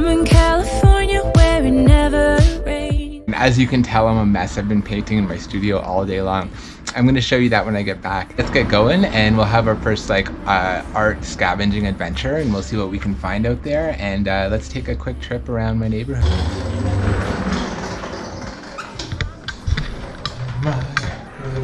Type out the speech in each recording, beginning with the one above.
I'm in California where it never rains. As you can tell, I'm a mess. I've been painting in my studio all day long. I'm gonna show you that when I get back. Let's get going and we'll have our first like uh, art scavenging adventure and we'll see what we can find out there and uh, let's take a quick trip around my neighborhood.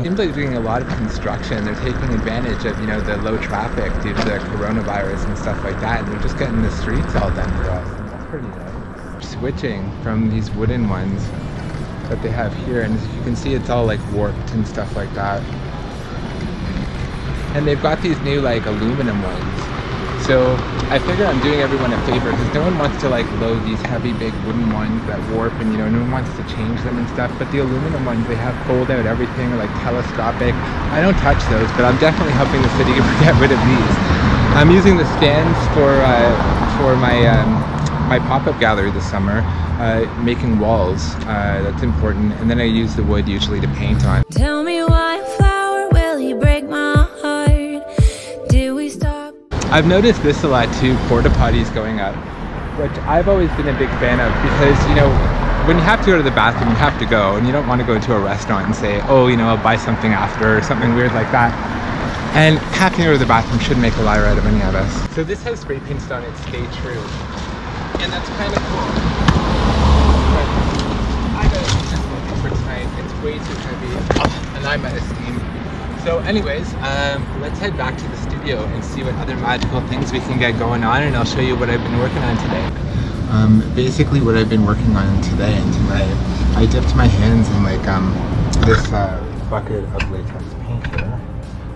Seems like doing a lot of construction. They're taking advantage of, you know, the low traffic due to the coronavirus and stuff like that. And they're just getting the streets all done for us. Pretty. Switching from these wooden ones that they have here. And as you can see, it's all like warped and stuff like that. And they've got these new like aluminum ones. So I figure I'm doing everyone a favor because no one wants to like load these heavy big wooden ones that warp and you know no one wants to change them and stuff but the aluminum ones they have fold out everything like telescopic I don't touch those but I'm definitely helping the city get rid of these I'm using the stands for uh, for my um, my pop-up gallery this summer uh, making walls uh, that's important and then I use the wood usually to paint on Tell me why flower will he break my heart? Did we stop? I've noticed this a lot too, porta potties going up, which I've always been a big fan of because, you know, when you have to go to the bathroom, you have to go, and you don't want to go to a restaurant and say, oh, you know, I'll buy something after, or something weird like that. And having to go to the bathroom should make a liar out of any of us. So this has spray painted on it, stay true. And that's kind of cool. But I this one for tonight. It's way too heavy, and I'm at a steam. So anyways, um, let's head back to the studio and see what other magical things we can get going on and I'll show you what I've been working on today. Um, basically what I've been working on today and tonight, I dipped my hands in like um, this uh, bucket of latex paint here.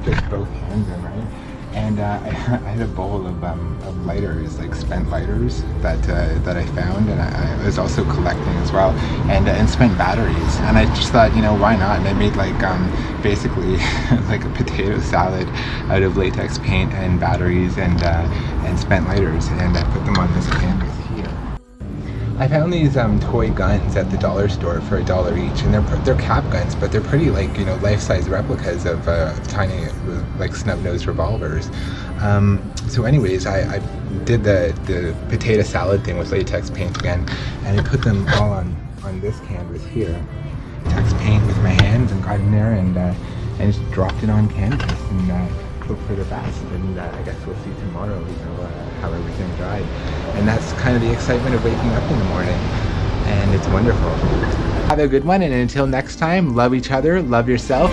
Just both hands in, right? And uh, I, had a bowl of, um, of lighters, like spent lighters that uh, that I found, and I, I, was also collecting as well, and uh, and spent batteries. And I just thought, you know, why not? And I made like um, basically like a potato salad out of latex paint and batteries and uh, and spent lighters, and I put them on this canvas. I found these um, toy guns at the dollar store for a dollar each, and they're they're cap guns, but they're pretty like you know life-size replicas of, uh, tiny like snub-nosed revolvers. Um, so, anyways, I, I, did the the potato salad thing with latex paint again, and I put them all on on this canvas here. Latex paint with my hands and got in there and uh, and just dropped it on canvas and. Uh, hope for the best and I guess we'll see tomorrow you know uh, how everything dried. And that's kind of the excitement of waking up in the morning. And it's wonderful. Have a good one and until next time love each other love yourself